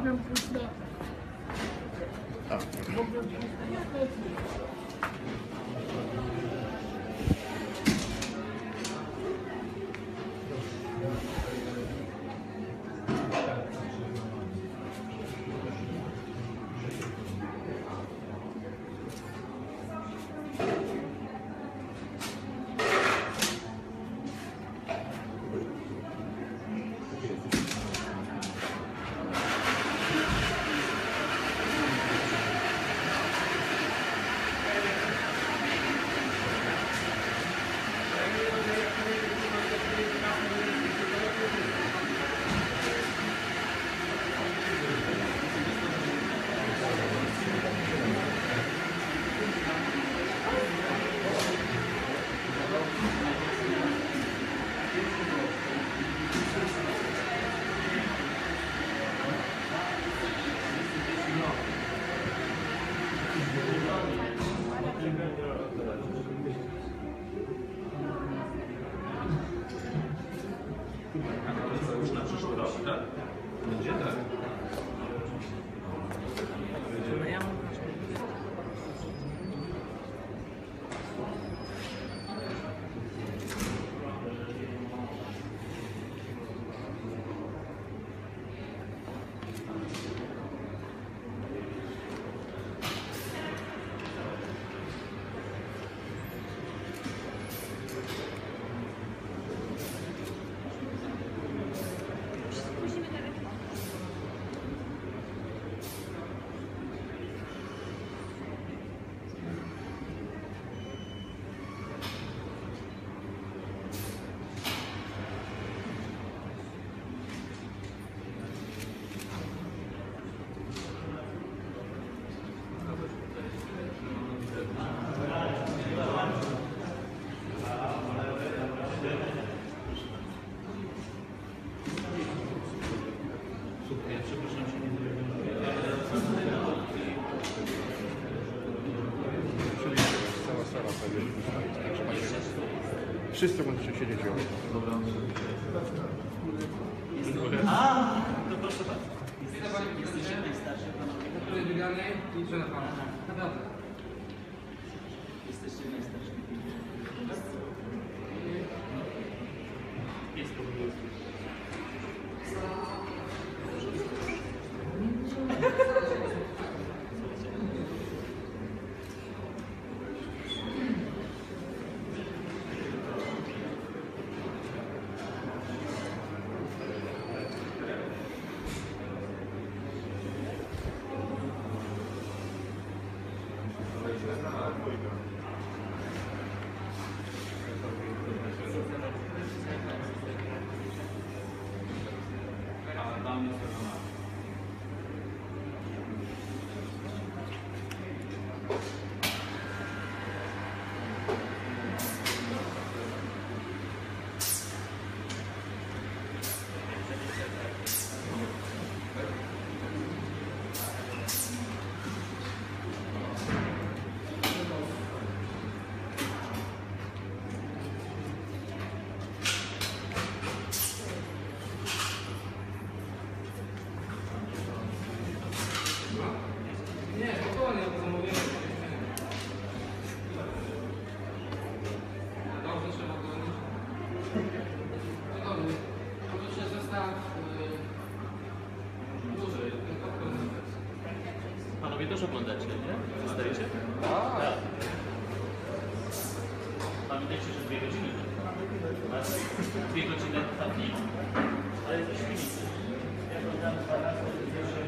To Wszyscy możecie siedzieć obok. A, to proszę bardzo. Jesteście najstarszy panowie. Wygrany i co na pana? Naprawdę. Jesteście najstarszy. Jest to po A Panowie też oglądacie, nie? Zostajecie? Tak. Pamiętajcie, że dwie godziny. Dwie godziny tam nie. Ale jesteśmy nic. Ja oglądam dwa razy, pierwszy